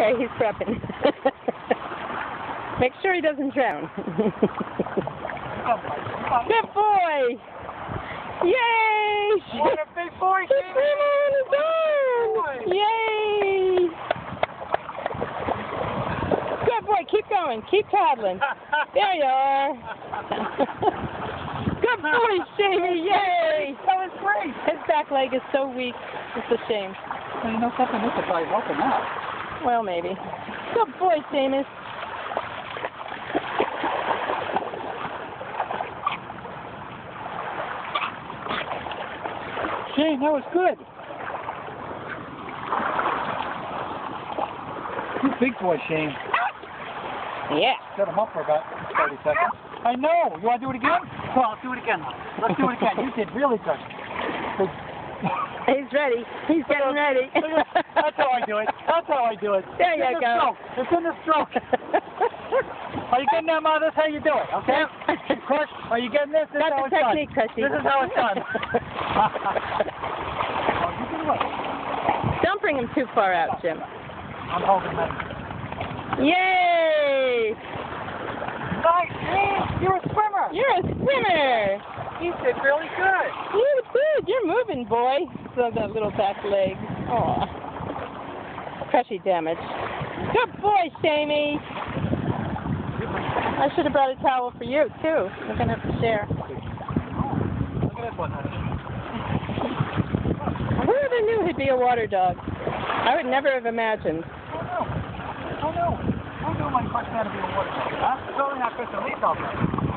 Okay, he's prepping. Make sure he doesn't drown. Good boy! Yay! What a big boy, He's swimming on his arms! Yay! Good boy, keep going. Keep paddling. There you are. Good boy, Shamey! Yay! That was great. His back leg is so weak. It's a shame. Well, you know something, this will probably help him out. Well, maybe. Good boy, Seamus. Shane, that was good. You big boy, Shane. Yeah. Set him up for about 30 seconds. I know. You want to do it again? Well, let's do it again. Let's do it again. You did really good. Good. He's ready. He's getting ready. That's how I do it. That's how I do it. There it's you go. Stroke. It's in the stroke. Are you getting that, Ma? That's how you do it, okay? Crush, are you getting this? This is That's how the it's technique, done. This is how it's done. you did. Don't bring him too far out, Jim. I'm holding that. Yay! Nice. You're a swimmer. You're a swimmer. You did really good. You're. You're moving, boy. So that little back leg. Aw. Crushy damage. Good boy, Shamey. I should have brought a towel for you, too. We're going to have to share. Who ever knew he'd be a water dog? I would never have imagined. Oh, no. Oh, no. Who knew my first man to be a water dog? Huh? Totally not Kristen Lee's out